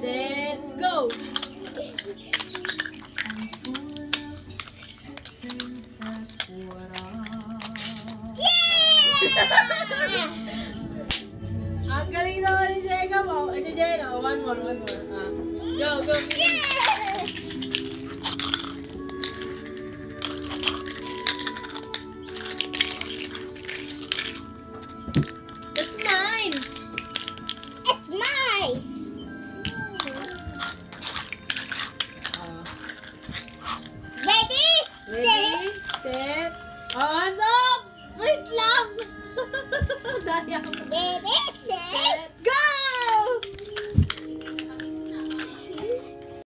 set, go! Yeah! Ang galing ni Jacob. Oh, ito Jane. Oh, one more, one more. Ah. Go, go. Yeah! Baby.